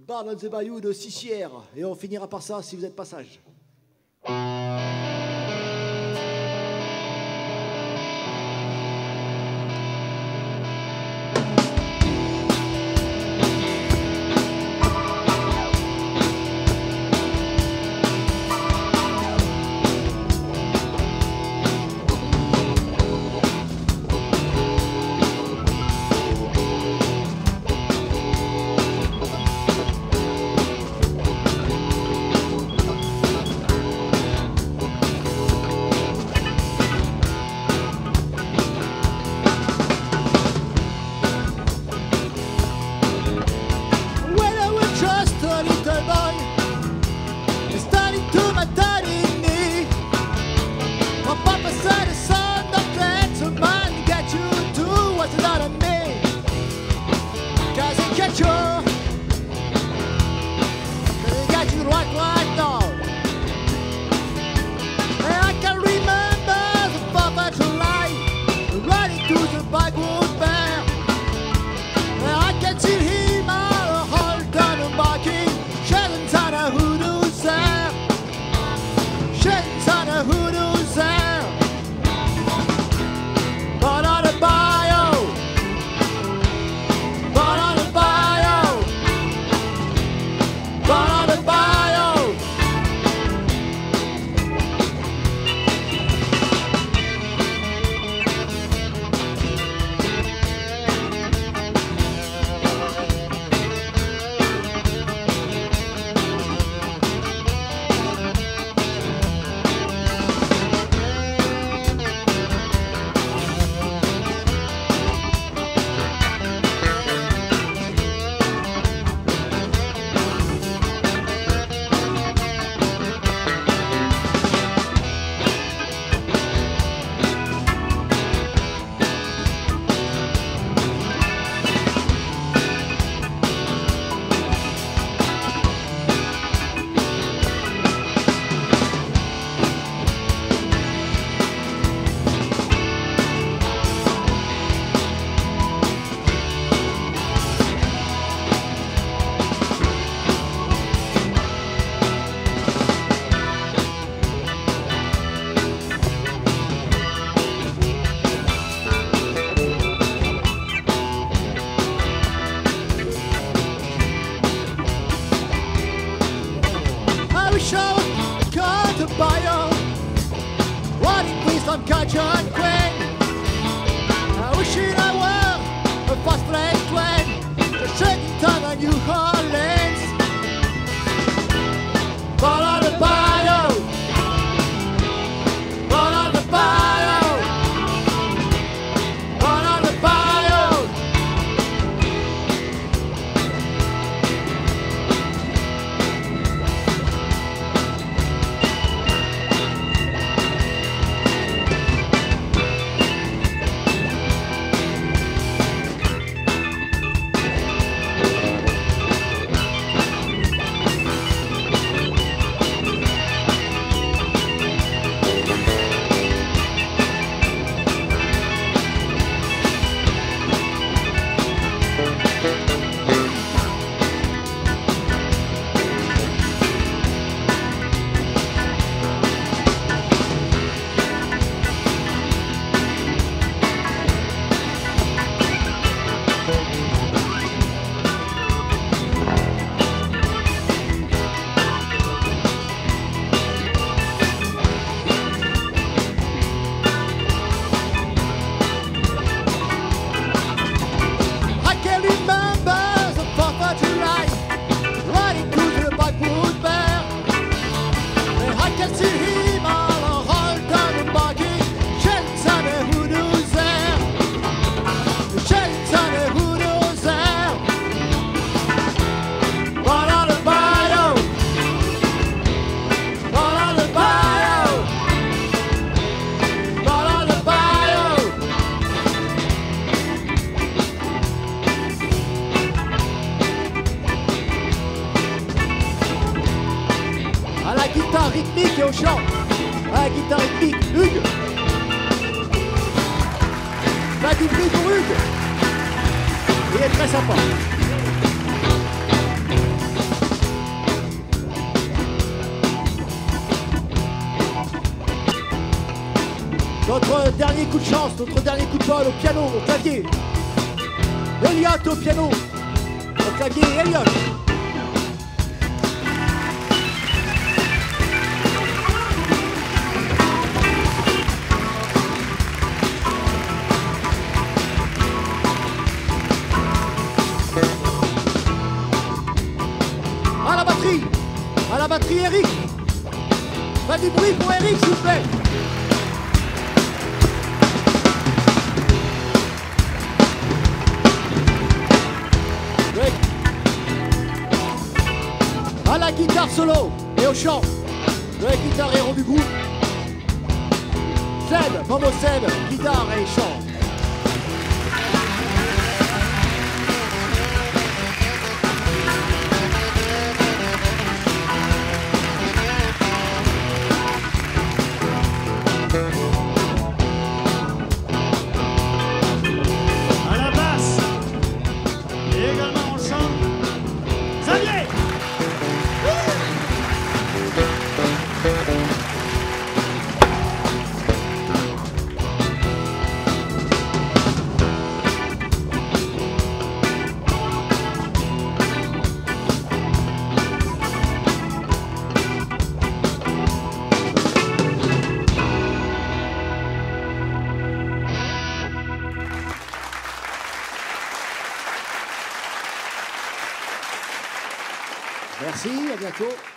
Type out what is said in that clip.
Bar dans bayou de Sissières. Et on finira par ça si vous êtes pas sage. bio Riding please I'm catch on quick I wish it I were a fast train train The time a new heart. chant, à la guitare rythmique, Hugues. Pas du bruit pour Hugues. Il est très sympa. Notre dernier coup de chance, notre dernier coup de bol au piano, au clavier. Elliot au piano, au clavier Elliot. La batterie, Eric. Pas du bruit pour Eric, s'il vous plaît. À la guitare solo et au chant. Le guitare héros du groupe. Seb, Momo Seb, guitare et chant. Merci, à bientôt.